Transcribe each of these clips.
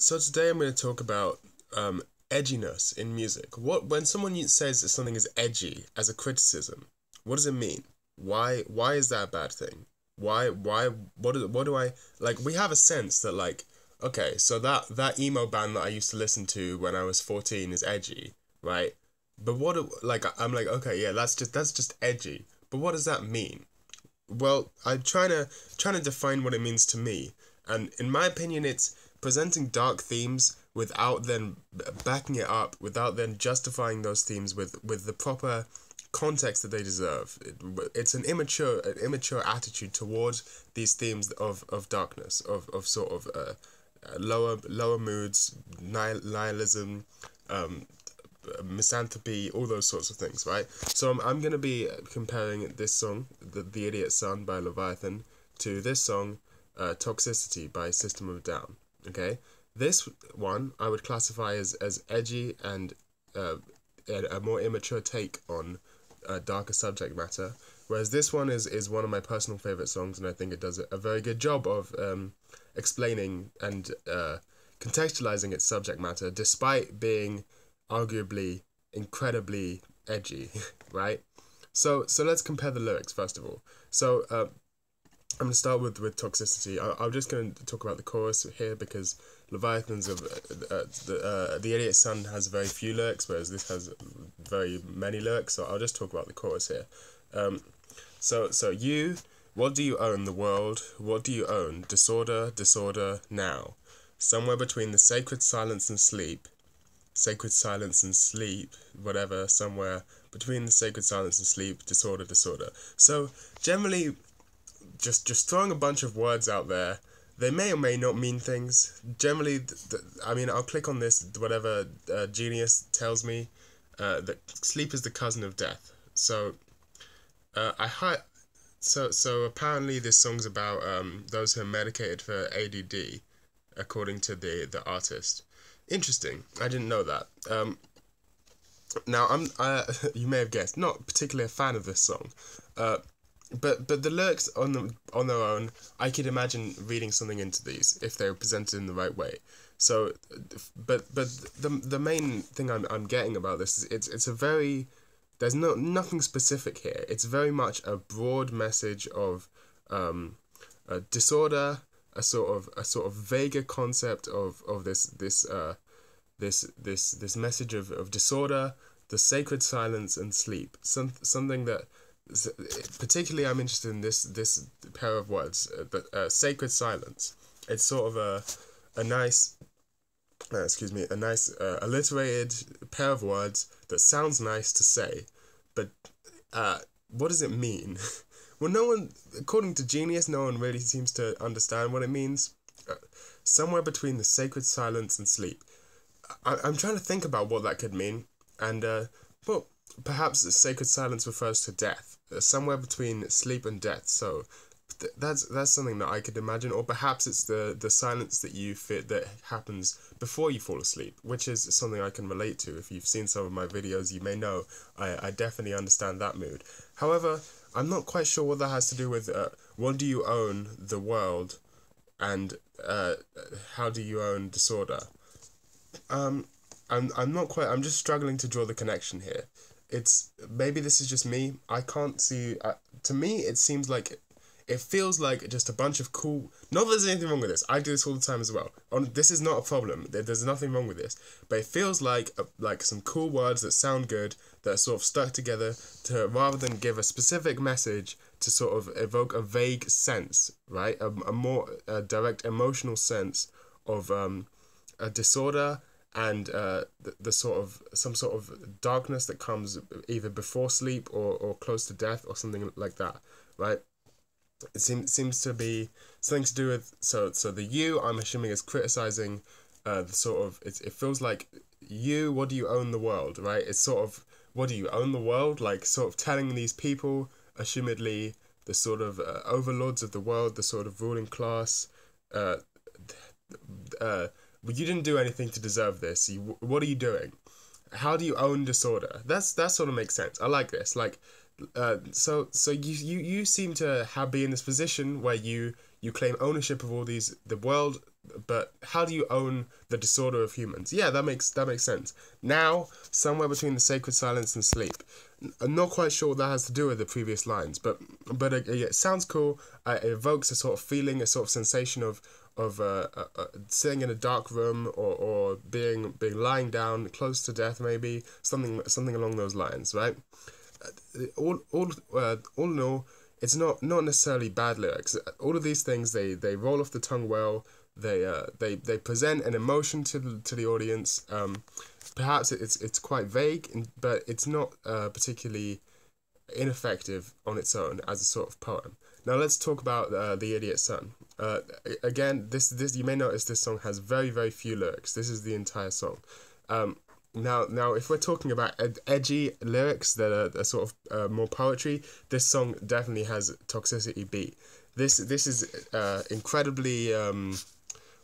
So today I'm going to talk about um, edginess in music. What when someone says that something is edgy as a criticism, what does it mean? Why why is that a bad thing? Why why what do, what do I like? We have a sense that like okay, so that that emo band that I used to listen to when I was fourteen is edgy, right? But what like I'm like okay yeah that's just that's just edgy. But what does that mean? Well, I'm trying to trying to define what it means to me, and in my opinion, it's presenting dark themes without then backing it up, without then justifying those themes with with the proper context that they deserve. It, it's an immature an immature attitude towards these themes of, of darkness, of, of sort of uh, lower lower moods, nihil- nihilism, um, misanthropy, all those sorts of things, right? So I'm, I'm going to be comparing this song, the, the Idiot Sun by Leviathan, to this song, uh, Toxicity by System of Down. Okay, this one I would classify as as edgy and uh, a, more immature take on a darker subject matter. Whereas this one is is one of my personal favorite songs, and I think it does a very good job of um, explaining and uh, contextualizing its subject matter, despite being arguably incredibly edgy, right? So so let's compare the lyrics first of all. So uh, I'm gonna start with with toxicity. I, I'm just gonna talk about the chorus here because Leviathan's of uh, uh, the uh, the idiot sun has very few lyrics, whereas this has very many lyrics. So I'll just talk about the chorus here. Um, so so you, what do you own? The world. What do you own? Disorder, disorder. Now, somewhere between the sacred silence and sleep, sacred silence and sleep, whatever. Somewhere between the sacred silence and sleep, disorder, disorder. So generally just just throwing a bunch of words out there. They may or may not mean things. Generally, th- th- I mean, I'll click on this whatever uh, genius tells me uh, that sleep is the cousin of death. So, uh, I hi- so so apparently this song's about um, those who are medicated for ADD, according to the the artist. Interesting. I didn't know that. Um, now I'm you may have guessed not particularly a fan of this song. Uh, but but the lyrics on them on their own, I could imagine reading something into these if they were presented in the right way. So, but but the the main thing I'm I'm getting about this is it's it's a very there's no nothing specific here. It's very much a broad message of um, a disorder, a sort of a sort of vaguer concept of of this this uh, this this this message of, of disorder, the sacred silence and sleep. Some something that particularly I'm interested in this this pair of words, uh, but uh, sacred silence. It's sort of a a nice, uh, excuse me, a nice uh, alliterated pair of words that sounds nice to say, but uh, what does it mean? well, no one, according to Genius, no one really seems to understand what it means. Uh, somewhere between the sacred silence and sleep. I, I'm trying to think about what that could mean, and uh, well, perhaps sacred silence refers to death somewhere between sleep and death. So th- that's that's something that I could imagine, or perhaps it's the the silence that you fit that happens before you fall asleep, which is something I can relate to. If you've seen some of my videos, you may know I I definitely understand that mood. However, I'm not quite sure what that has to do with uh, what do you own the world, and uh, how do you own disorder. Um, I'm I'm not quite. I'm just struggling to draw the connection here it's maybe this is just me. I can't see. Uh, to me, it seems like it feels like just a bunch of cool. Not that there's anything wrong with this. I do this all the time as well. On this is not a problem. There's nothing wrong with this. But it feels like a, like some cool words that sound good that are sort of stuck together to rather than give a specific message to sort of evoke a vague sense, right? A, a more a direct emotional sense of um, a disorder and uh, the, the sort of some sort of darkness that comes either before sleep or, or close to death or something like that, right? It seems seems to be something to do with so so the you I'm assuming is criticizing uh, the sort of it, it feels like you what do you own the world right it's sort of what do you own the world like sort of telling these people assumedly the sort of uh, overlords of the world the sort of ruling class uh, uh, you didn't do anything to deserve this. You, what are you doing? How do you own disorder? That's that sort of makes sense. I like this. Like, uh, so so you you you seem to have be in this position where you you claim ownership of all these the world but how do you own the disorder of humans? Yeah, that makes that makes sense. Now, somewhere between the sacred silence and sleep. I'm not quite sure what that has to do with the previous lines, but but uh, it sounds cool. Uh, it evokes a sort of feeling, a sort of sensation of of uh, uh, uh, sitting in a dark room or, or being being lying down close to death, maybe something something along those lines, right? Uh, all all uh, all in all, it's not not necessarily bad lyrics. All of these things they they roll off the tongue well. They uh they they present an emotion to the, to the audience. Um, perhaps it's it's quite vague, but it's not uh, particularly ineffective on its own as a sort of poem. Now let's talk about uh, the Idiot Sun. Uh, again, this this you may notice this song has very very few lyrics. This is the entire song. Um, now now if we're talking about ed- edgy lyrics that are, are sort of uh, more poetry, this song definitely has toxicity beat. This this is uh, incredibly um,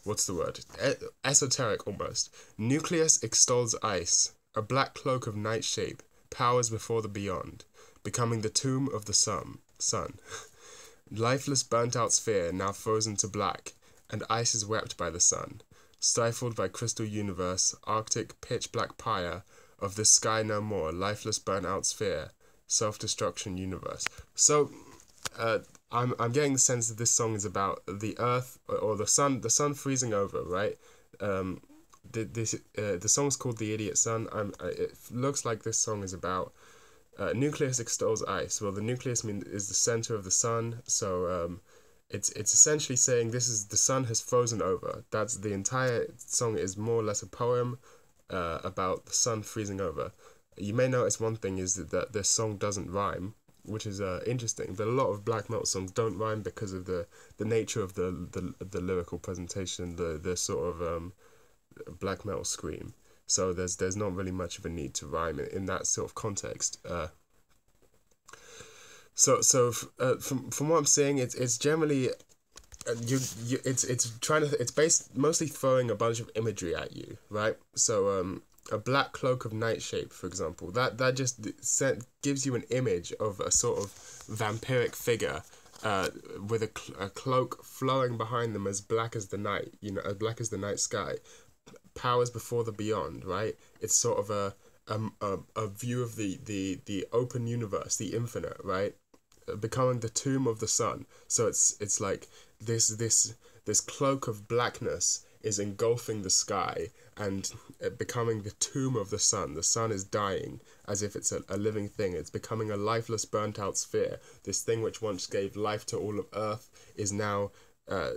what's the word? E- esoteric almost. Nucleus extols ice, a black cloak of night shape, powers before the beyond, becoming the tomb of the sun. Sun. Lifeless burnt out sphere now frozen to black, and ice is wept by the sun. Stifled by crystal universe, arctic pitch black pyre, of this sky no more, lifeless burnt out sphere, self destruction universe. So, uh, I'm I'm getting the sense that this song is about the earth or the sun the sun freezing over, right? Um, the this uh, the song's called "The Idiot Sun. I'm it looks like this song is about uh, nucleus extols ice. Well, the nucleus mean is the center of the sun, so um, it's it's essentially saying this is the sun has frozen over. That's the entire song is more or less a poem uh, about the sun freezing over. You may notice one thing is that, that this song doesn't rhyme, which is uh, interesting. But a lot of black metal songs don't rhyme because of the, the nature of the, the the lyrical presentation, the the sort of um, black metal scream. So there's there's not really much of a need to rhyme in, in that sort of context. Uh, so so uh, from from what I'm saying, it's it's generally uh, you, you it's it's trying to it's based mostly throwing a bunch of imagery at you, right? So um a black cloak of night shape, for example, that that just set, gives you an image of a sort of vampiric figure uh, with a, cl- a cloak flowing behind them as black as the night, you know, as black as the night sky powers before the beyond, right? It's sort of a a, a view of the, the, the open universe, the infinite, right? Becoming the tomb of the sun. So it's it's like this this this cloak of blackness is engulfing the sky and becoming the tomb of the sun. The sun is dying as if it's a, a living thing. It's becoming a lifeless, burnt out sphere. This thing which once gave life to all of Earth is now uh,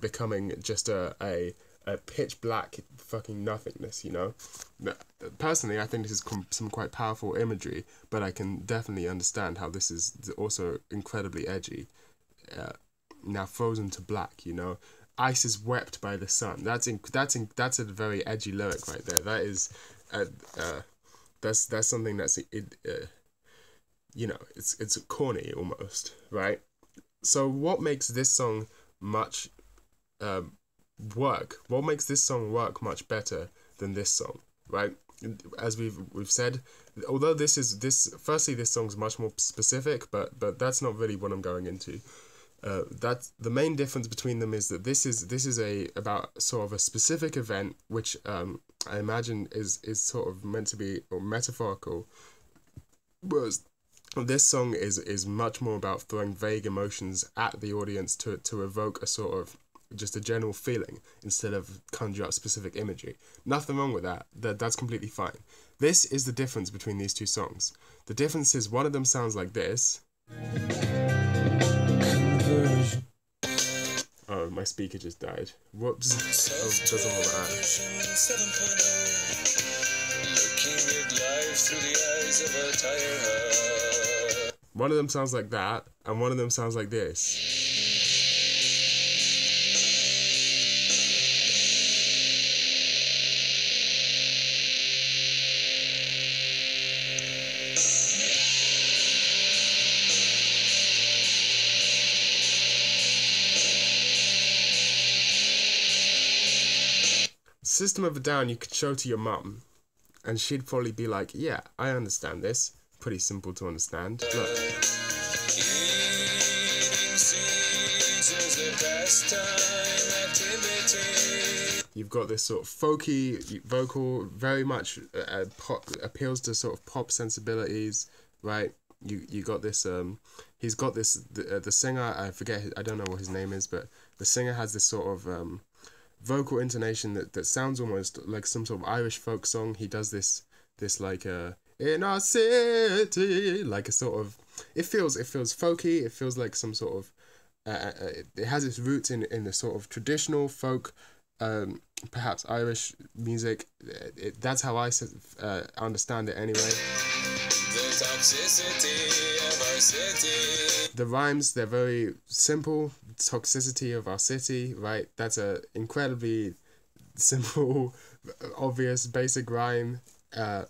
becoming just a, a a pitch black fucking nothingness, you know? Personally, I think this is some quite powerful imagery, but I can definitely understand how this is also incredibly edgy. Uh, now frozen to black, you know? Ice is wept by the sun. That's in, that's in, that's a very edgy lyric right there. That is, uh, uh, that's that's something that's it, uh, you know, it's it's corny almost, right? So what makes this song much um, work? What makes this song work much better than this song, right? As we've we've said, although this is this firstly this song's much more specific, but but that's not really what I'm going into. Uh, that the main difference between them is that this is this is a about sort of a specific event which um, I imagine is is sort of meant to be or metaphorical, whereas this song is is much more about throwing vague emotions at the audience to to evoke a sort of just a general feeling instead of conjure up specific imagery. Nothing wrong with that. that. That's completely fine. This is the difference between these two songs. The difference is one of them sounds like this. Oh, my speaker just died. Whoops. Oh, doesn't want that. One of them sounds like that, and one of them sounds like this. System of a Down you could show to your mum, and she'd probably be like, "Yeah, I understand this. Pretty simple to understand." Look. You've got this sort of folky vocal, very much uh, pop, appeals to sort of pop sensibilities, right? You you got this um, he's got this the, uh, the singer I forget I don't know what his name is, but the singer has this sort of um, vocal intonation that, that sounds almost like some sort of Irish folk song. He does this this like uh in our city like a sort of it feels it feels folky. It feels like some sort of uh, uh it has its roots in in the sort of traditional folk. Um, perhaps Irish music. It, it, that's how I uh, understand it anyway. The toxicity of our city. The rhymes, they're very simple. Toxicity of our city, right? That's a incredibly simple, obvious, basic rhyme. Uh,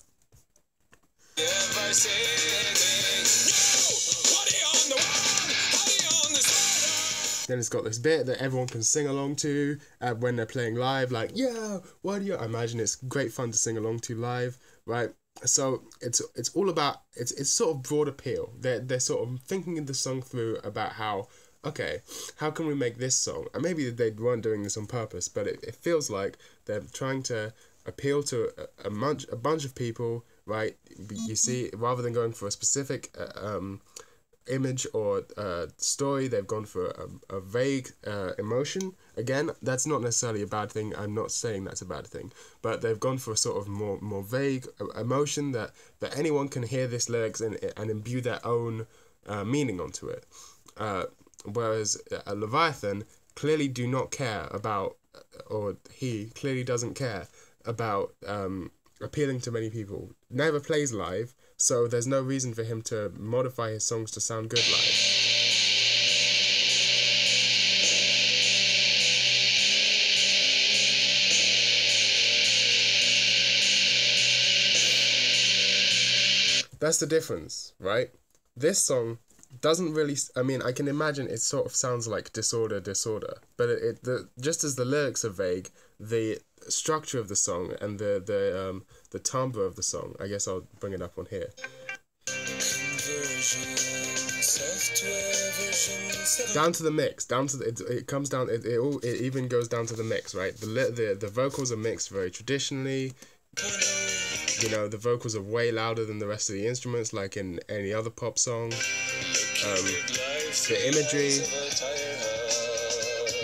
then it's got this bit that everyone can sing along to uh, when they're playing live, like, yeah, what do you? I imagine it's great fun to sing along to live, right? So it's it's all about it's it's sort of broad appeal. They're they're sort of thinking the song through about how okay, how can we make this song? And maybe they weren't doing this on purpose, but it, it feels like they're trying to appeal to a, a bunch a bunch of people, right? You see, rather than going for a specific uh, um, image or uh, story. They've gone for a, a vague uh, emotion. Again, that's not necessarily a bad thing. I'm not saying that's a bad thing, but they've gone for a sort of more more vague uh, emotion that that anyone can hear this lyrics and and imbue their own uh, meaning onto it. Uh, whereas a Leviathan clearly do not care about, or he clearly doesn't care about um, appealing to many people. Never plays live so there's no reason for him to modify his songs to sound good live. That's the difference, right? This song doesn't really i mean i can imagine it sort of sounds like disorder disorder but it, it the just as the lyrics are vague the structure of the song and the the um the timbre of the song. I guess i'll bring it up on here. Down to the mix down to the, it, it comes down it, it all it even goes down to the mix right? The the the vocals are mixed very traditionally. You know the vocals are way louder than the rest of the instruments like in any other pop song. Um, the imagery.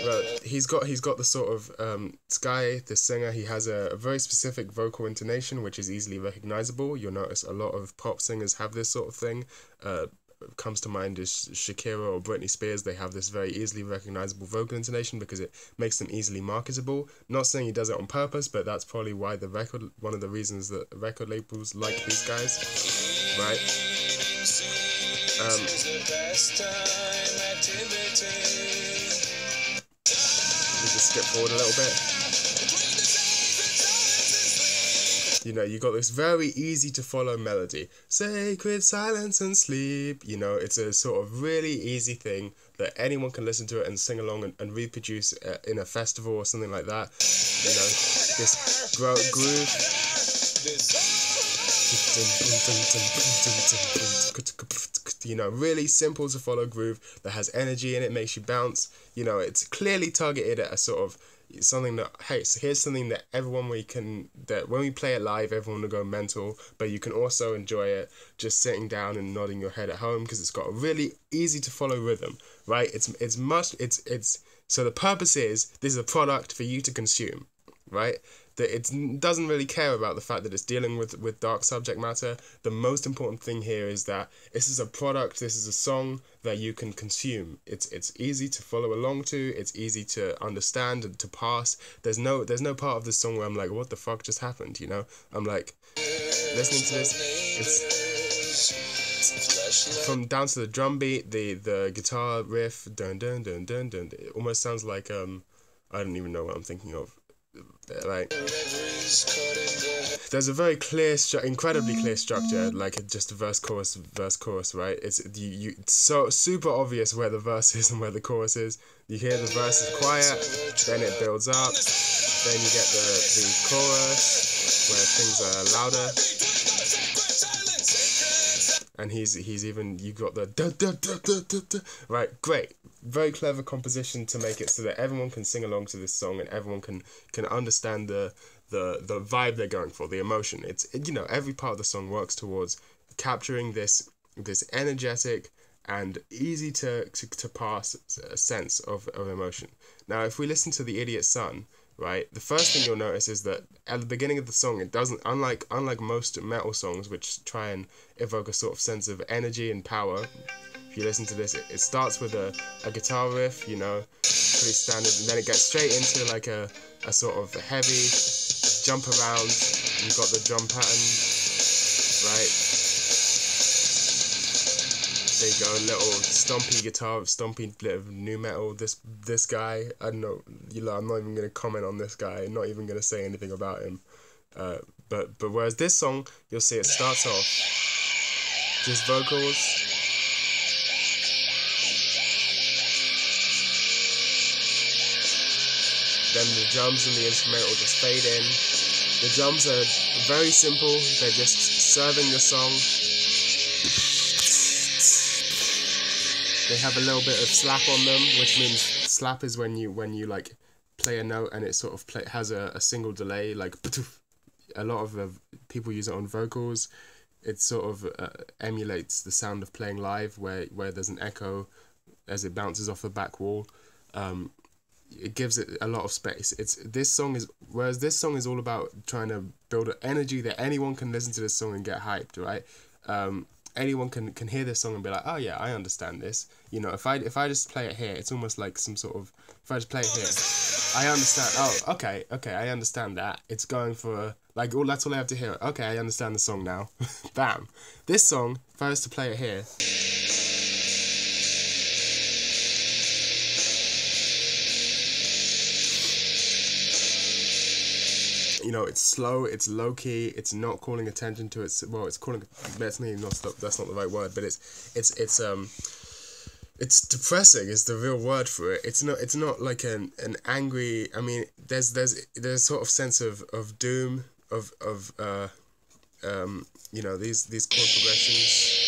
But he's got he's got the sort of um, Sky, the singer. He has a, a, very specific vocal intonation, which is easily recognizable. You'll notice a lot of pop singers have this sort of thing. Uh, comes to mind is Shakira or Britney Spears. They have this very easily recognizable vocal intonation because it makes them easily marketable. Not saying he does it on purpose, but that's probably why the record one of the reasons that record labels like these guys, right? Um, just skip forward a little bit. You know, you got this very easy to follow melody. Sacred silence and sleep. You know, it's a sort of really easy thing that anyone can listen to it and sing along and, and reproduce uh, in a festival or something like that. You know, this gro- groove you know, really simple to follow groove that has energy in it, makes you bounce. You know, it's clearly targeted at a sort of something that hey, so here's something that everyone we can that when we play it live, everyone will go mental, but you can also enjoy it just sitting down and nodding your head at home because it's got a really easy to follow rhythm, right? It's it's much it's it's so the purpose is this is a product for you to consume, right? that it doesn't really care about the fact that it's dealing with with dark subject matter. The most important thing here is that this is a product, this is a song that you can consume. It's it's easy to follow along to, it's easy to understand and to pass. There's no there's no part of the song where I'm like, what the fuck just happened, you know? I'm like listening to this, it's from down to the drum beat, the the guitar riff, dun dun dun dun dun. It almost sounds like um, I don't even know what I'm thinking of like there's a very clear stru- incredibly clear structure like just a verse chorus verse chorus right? It's you, you it's so super obvious where the verse is and where the chorus is. You hear the verse is quiet then it builds up then you get the the chorus where things are louder and he's he's even you got the right great. Very clever composition to make it so that everyone can sing along to this song and everyone can can understand the the the vibe they're going for the emotion. It's you know every part of the song works towards capturing this this energetic and easy to, to, to pass sense of, of emotion. Now if we listen to the idiot sun right? The first thing you'll notice is that at the beginning of the song it doesn't unlike unlike most metal songs which try and evoke a sort of sense of energy and power if you listen to this it, it starts with a, a guitar riff you know pretty standard and then it gets straight into like a, a sort of heavy jump around you've got the drum pattern right there you go, a little stompy guitar, stompy bit of nu metal. This this guy, I don't know, you know, I'm not even gonna comment on this guy. I'm Not even gonna say anything about him. Uh, but but whereas this song, you'll see it starts off just vocals. Then the drums and the instrumental just fade in. The drums are very simple. They're just serving the song They have a little bit of slap on them, which means slap is when you when you like play a note and it sort of play has a, a single delay like a lot of people use it on vocals. It sort of uh, emulates the sound of playing live where where there's an echo as it bounces off the back wall. Um, it gives it a lot of space. It's this song is whereas this song is all about trying to build an energy that anyone can listen to this song and get hyped right? Um, anyone can can hear this song and be like, oh yeah, I understand this. You know, if I if I just play it here, it's almost like some sort of if I just play it here, I understand. Oh, okay, okay, I understand that. It's going for like all that's all I have to hear. Okay, I understand the song now. Bam. This song, if I was to play it here. You know it's slow it's low key it's not calling attention to its well it's calling that's not that's not the right word but it's it's it's um it's depressing is the real word for it. It's not it's not like an an angry i mean there's there's there's sort of sense of of doom of of uh um you know these these chord progressions.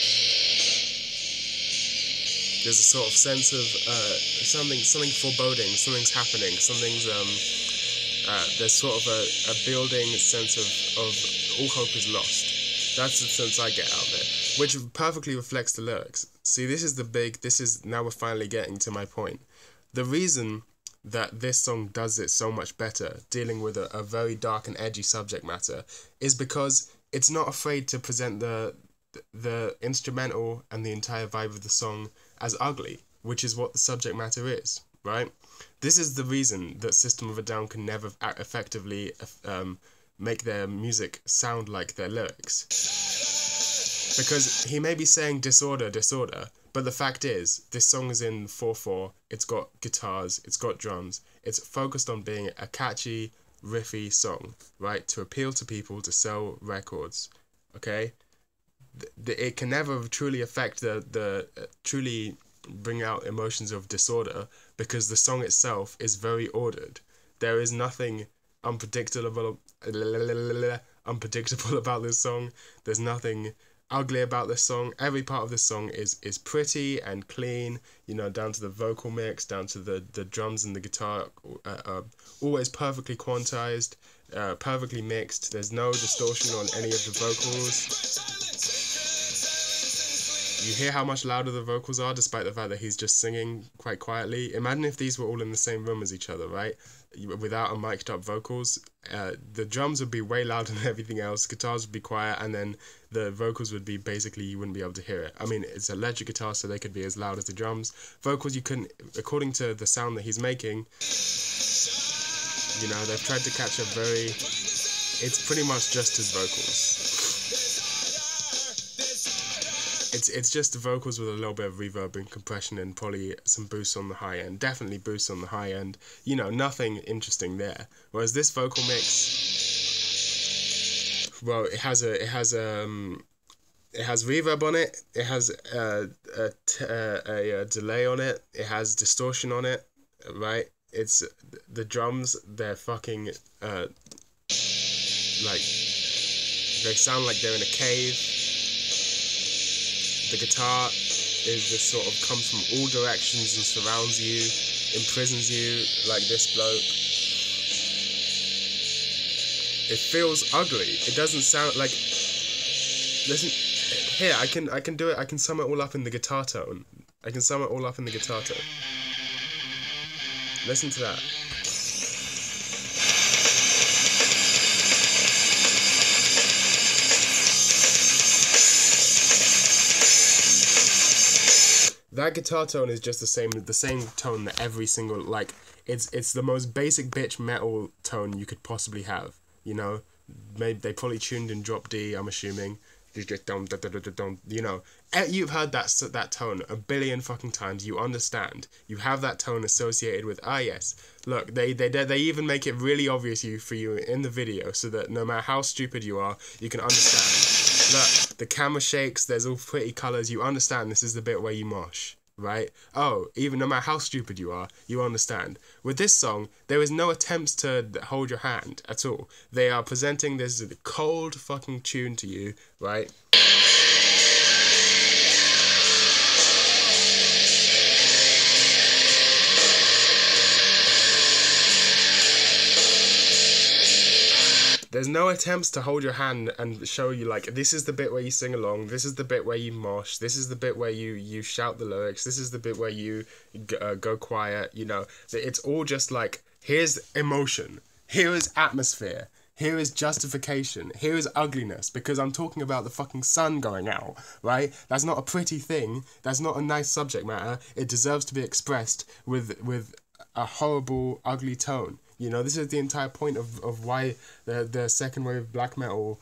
There's a sort of sense of uh something something foreboding something's happening something's um uh, there's sort of a, a building sense of, of all hope is lost. That's the sense I get out of it, which perfectly reflects the lyrics. See, this is the big, this is, now we're finally getting to my point. The reason that this song does it so much better, dealing with a, a very dark and edgy subject matter, is because it's not afraid to present the the instrumental and the entire vibe of the song as ugly, which is what the subject matter is, right? This is the reason that System of a Down can never effectively um, make their music sound like their lyrics. Because he may be saying disorder, disorder, but the fact is, this song is in 4 4, it's got guitars, it's got drums, it's focused on being a catchy, riffy song, right? To appeal to people, to sell records, okay? It can never truly affect the, the uh, truly bring out emotions of disorder because the song itself is very ordered. There is nothing unpredictable unpredictable about this song. There's nothing ugly about this song. Every part of this song is is pretty and clean. You know, down to the vocal mix, down to the the drums and the guitar, uh, uh, always perfectly quantized, uh, perfectly mixed. There's no distortion on any of the vocals you hear how much louder the vocals are despite the fact that he's just singing quite quietly. Imagine if these were all in the same room as each other, right? Without a mic'd up vocals, uh, the drums would be way louder than everything else, guitars would be quiet, and then the vocals would be basically you wouldn't be able to hear it. I mean, it's electric guitar, so they could be as loud as the drums. Vocals, you couldn't, according to the sound that he's making, you know, they've tried to catch a very, it's pretty much just his vocals it's it's just the vocals with a little bit of reverb and compression and probably some boosts on the high end. Definitely boosts on the high end. You know, nothing interesting there. Whereas this vocal mix, well, it has a it has um it has reverb on it. It has a, a, a, a delay on it. It has distortion on it. Right. It's the drums. They're fucking uh like they sound like they're in a cave the guitar is just sort of comes from all directions and surrounds you, imprisons you like this bloke. It feels ugly. It doesn't sound like. Listen, here I can I can do it. I can sum it all up in the guitar tone. I can sum it all up in the guitar tone. Listen to that. That guitar tone is just the same the same tone that every single like it's it's the most basic bitch metal tone you could possibly have you know maybe they probably tuned in drop d i'm assuming you know, eh, you've heard that that tone a billion fucking times. You understand. You have that tone associated with ah yes. Look, they they they even make it really obvious you for you in the video, so that no matter how stupid you are, you can understand. Look, the camera shakes, there's all pretty colours, you understand this is the bit where you mosh, right? Oh, even no matter how stupid you are, you understand. With this song, there is no attempts to hold your hand at all. They are presenting this cold fucking tune to you, right? There's no attempts to hold your hand and show you like this is the bit where you sing along, this is the bit where you mosh, this is the bit where you you shout the lyrics, this is the bit where you uh, go quiet. You know, it's all just like here's emotion, here is atmosphere, here is justification, here is ugliness, because I'm talking about the fucking sun going out, right? That's not a pretty thing, that's not a nice subject matter, it deserves to be expressed with with a horrible, ugly tone. You know, this is the entire point of, of why the the second wave black metal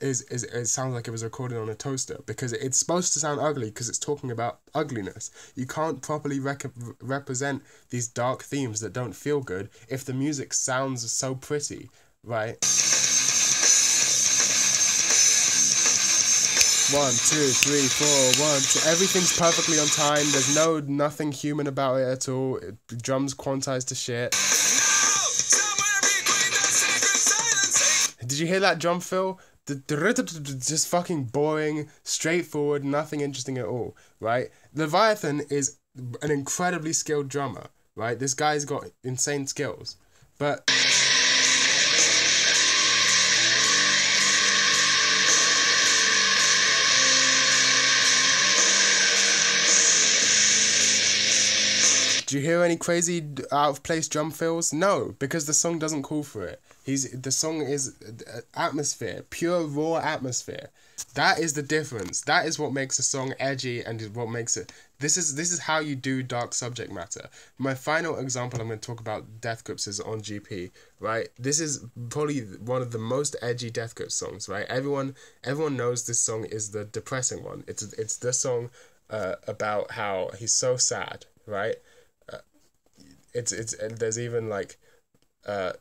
is, is it sounds like it was recorded on a toaster because it's supposed to sound ugly because it's talking about ugliness. You can't properly rec- represent these dark themes that don't feel good if the music sounds so pretty, right? One, two, three, four, one, two. Everything's perfectly on time. There's no nothing human about it at all. It, drums quantized to shit. You hear that drum fill? Just fucking boring, straightforward, nothing interesting at all, right? Leviathan is an incredibly skilled drummer, right? This guy's got insane skills, but. Do you hear any crazy out of place drum fills? No, because the song doesn't call for it. He's the song is uh, atmosphere, pure raw atmosphere. That is the difference. That is what makes a song edgy and what makes it. This is this is how you do dark subject matter. My final example I'm going to talk about Death Grips is on GP. Right, this is probably one of the most edgy Death Grips songs. Right, everyone everyone knows this song is the depressing one. It's it's the song uh, about how he's so sad. Right, it's it's there's even like. Uh,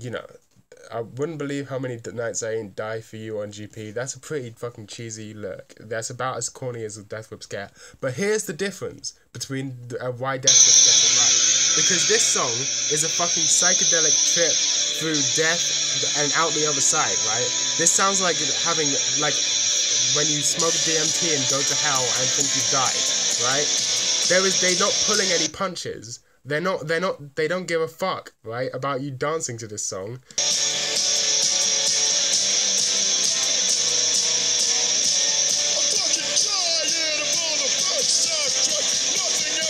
you know, I wouldn't believe how many nights I ain't die for you on GP. That's a pretty fucking cheesy look. That's about as corny as a Death Grips get. But here's the difference between uh, why Death gets it right. Because this song is a fucking psychedelic trip through death and out the other side, right? This sounds like having, like, when you smoke DMT and go to hell and think you've died, right? There is, they're not pulling any punches they're not. They're not. They don't give a fuck, right, about you dancing to this song.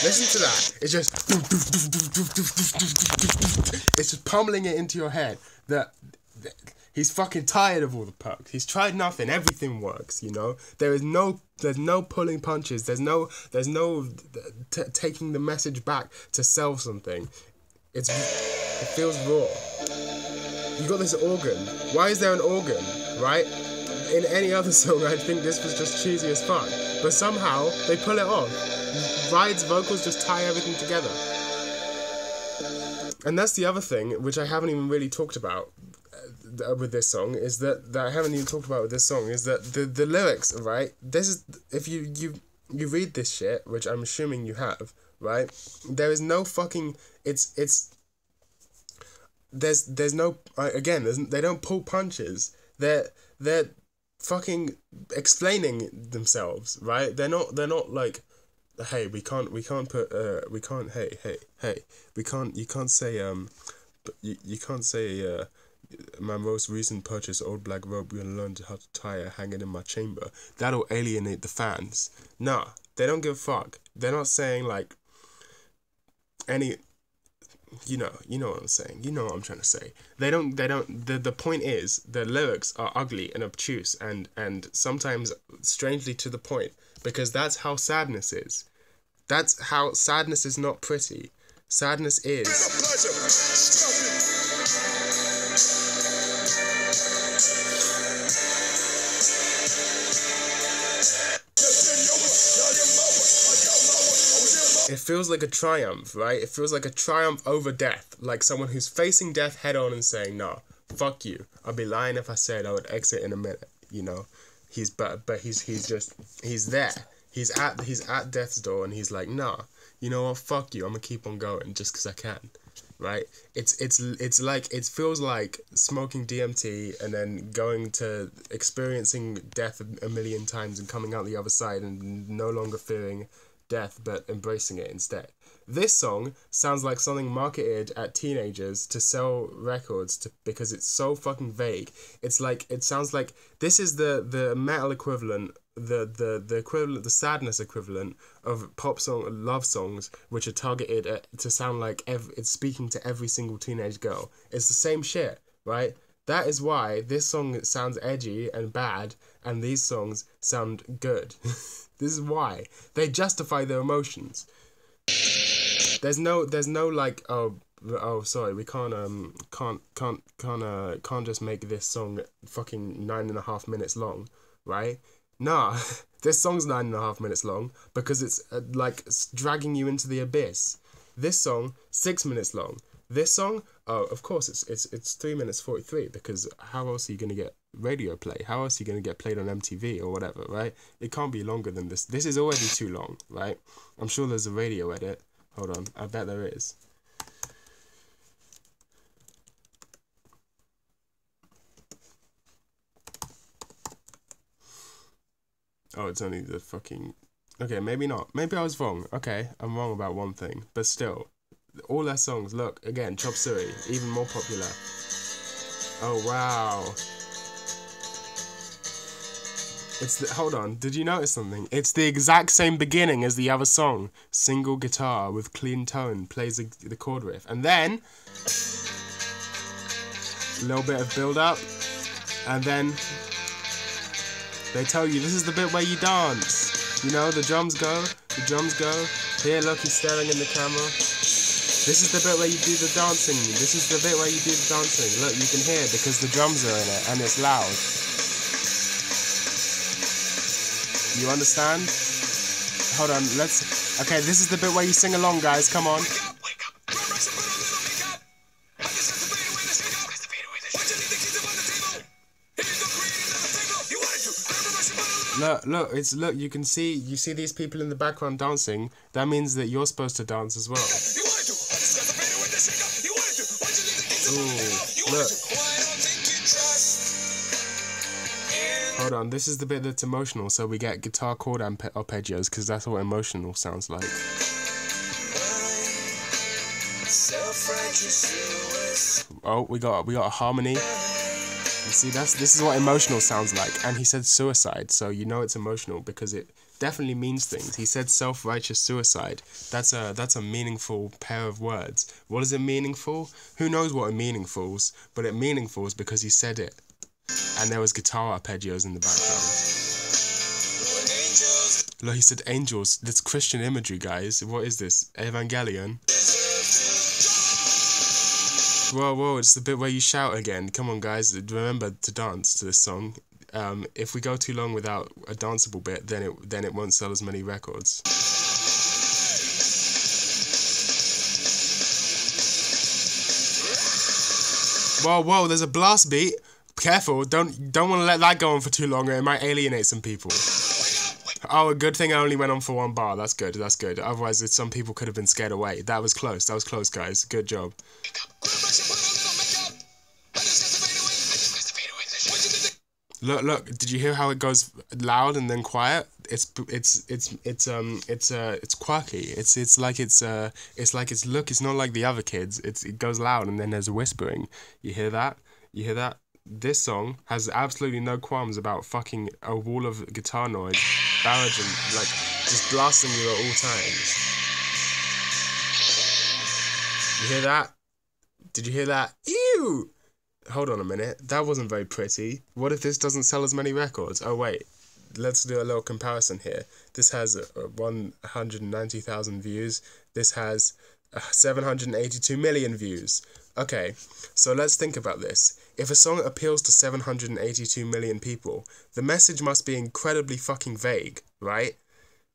Listen to that. It's just it's just pummeling it into your head that He's fucking tired of all the perks. He's tried nothing. Everything works. You know. There is no. There's no pulling punches. There's no. There's no t- taking the message back to sell something. It's. It feels raw. You got this organ. Why is there an organ? Right. In any other song, I'd think this was just cheesy as fuck. But somehow they pull it off. Ride's vocals just tie everything together. And that's the other thing, which I haven't even really talked about with this song is that that I haven't even talked about with this song is that the the lyrics right? This is if you you you read this shit which I'm assuming you have right? There is no fucking it's it's there's there's no again there's, they don't pull punches. They're they're fucking explaining themselves, right? They're not they're not like hey, we can't we can't put uh we can't hey, hey, hey, we can't you can't say um you, you can't say uh my most recent purchase old black robe gonna learn how to tie it hanging in my chamber. That'll alienate the fans. Nah, they don't give a fuck. They're not saying like any you know, you know what I'm saying. You know what I'm trying to say. They don't. They don't. the The point is, the lyrics are ugly and obtuse, and and sometimes strangely to the point, because that's how sadness is. That's how sadness is not pretty. Sadness is. It feels like a triumph, right? It feels like a triumph over death. Like someone who's facing death head on and saying, "No, fuck you. I'd be lying if I said I would exit in a minute." You know, he's but but he's he's just he's there. He's at he's at death's door and he's like, "Nah, you know what? Fuck you. I'm gonna keep on going just because I can." Right? It's it's it's like it feels like smoking DMT and then going to experiencing death a million times and coming out the other side and no longer fearing death but embracing it instead. This song sounds like something marketed at teenagers to sell records to because it's so fucking vague. It's like it sounds like this is the the metal equivalent the the the equivalent the sadness equivalent of pop song love songs which are targeted at, to sound like ev- it's speaking to every single teenage girl. It's the same shit, right? That is why this song sounds edgy and bad and these songs sound good. This is why they justify their emotions. There's no, there's no like, oh, oh, sorry, we can't, um, can't, can't, can't, uh, can't just make this song fucking nine and a half minutes long, right? Nah, this song's nine and a half minutes long because it's uh, like dragging you into the abyss. This song, six minutes long. This song, oh, of course, it's it's it's three minutes forty three because how else are you gonna get radio play? How else are you gonna get played on MTV or whatever, right? It can't be longer than this. This is already too long, right? I'm sure there's a radio edit. Hold on, I bet there is. Oh, it's only the fucking. Okay, maybe not. Maybe I was wrong. Okay, I'm wrong about one thing, but still, all their songs, look, again, Chop Suey, even more popular. Oh, wow. It's the, hold on, did you notice something? It's the exact same beginning as the other song. Single guitar with clean tone plays a, the chord riff. And then, a little bit of build up. And then, they tell you this is the bit where you dance. You know, the drums go, the drums go. Here, look, he's staring in the camera. This is the bit where you do the dancing. This is the bit where you do the dancing. Look, you can hear it because the drums are in it and it's loud. You understand? Hold on, let's. Okay, this is the bit where you sing along, guys. Come on. Look, look, it's look, you can see you see these people in the background dancing. That means that you're supposed to dance as well. Ooh, look. Hold on, this is the bit that's emotional, so we get guitar chord and arpeggios because that's what emotional sounds like. Oh, we got we got a harmony. You see, that's this is what emotional sounds like. And he said suicide, so you know it's emotional because it definitely means things. He said self-righteous suicide. That's a that's a meaningful pair of words. What is it meaningful? Who knows what it meaningfuls, but it meaningfuls because he said it. And there was guitar arpeggios in the background. Look, he said angels. That's Christian imagery, guys. What is this? Evangelion? Whoa, whoa, it's the bit where you shout again. Come on, guys, remember to dance to this song. Um, if we go too long without a danceable bit, then it then it won't sell as many records. Whoa, whoa, there's a blast beat. Careful, don't don't want to let that go on for too long it might alienate some people. Oh, a good thing I only went on for one bar. That's good, that's good. Otherwise, some people could have been scared away. That was close, that was close, guys. Good job. Look, look. Did you hear how it goes loud and then quiet? It's it's it's it's um it's uh it's quirky. It's it's like it's uh it's like it's look. It's not like the other kids. It's it goes loud and then there's whispering. You hear that? You hear that? This song has absolutely no qualms about fucking a wall of guitar noise, barrage and like just blasting you at all times. You hear that? Did you hear that? Ew! Hold on a minute, that wasn't very pretty. What if this doesn't sell as many records? Oh, wait, let's do a little comparison here. This has uh, 190,000 views. This has uh, 782 million views. Okay, so let's think about this. If a song appeals to 782 million people, the message must be incredibly fucking vague, right?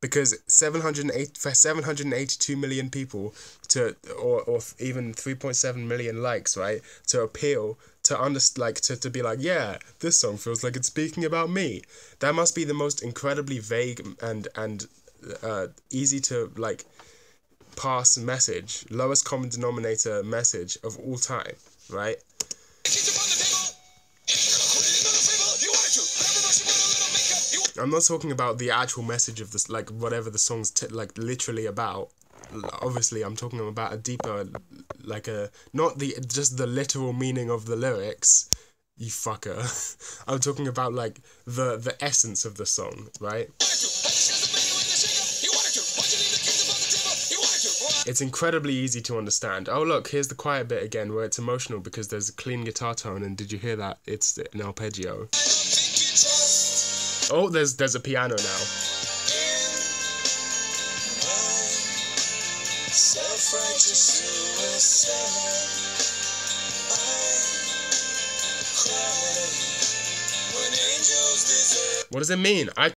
because 708 for 782 million people to or, or even 3.7 million likes right to appeal to understand like to, to be like yeah this song feels like it's speaking about me that must be the most incredibly vague and and uh, easy to like pass message lowest common denominator message of all time right I'm not talking about the actual message of this, like whatever the song's like literally about. Obviously, I'm talking about a deeper, like a not the just the literal meaning of the lyrics. You fucker. I'm talking about like the the essence of the song, right? It's incredibly easy to understand. Oh look, here's the quiet bit again where it's emotional because there's a clean guitar tone and did you hear that? It's an arpeggio. Oh, there's there's a piano now. What does it mean? I